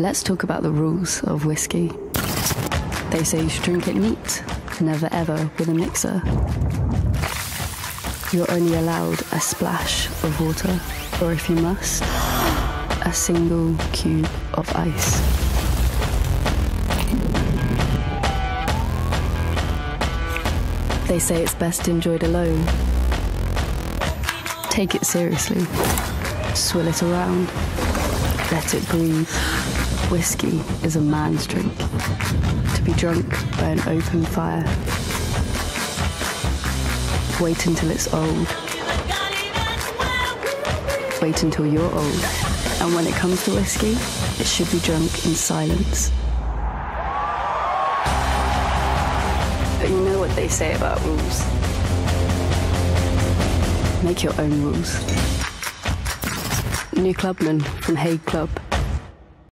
Let's talk about the rules of whiskey. They say you should drink it neat, never ever with a mixer. You're only allowed a splash of water, or if you must, a single cube of ice. They say it's best enjoyed alone. Take it seriously. Swill it around. Let it breathe. Whiskey is a man's drink. To be drunk by an open fire. Wait until it's old. Wait until you're old. And when it comes to whiskey, it should be drunk in silence. But you know what they say about rules. Make your own rules. New Clubman from Haig Club.